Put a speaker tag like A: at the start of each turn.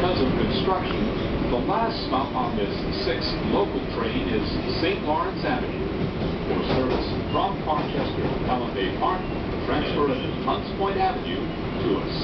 A: because of construction. The last stop on this 6 local train is St. Lawrence Avenue. For service from Parkchester to Bay Park, transfer at Hunts Point Avenue to a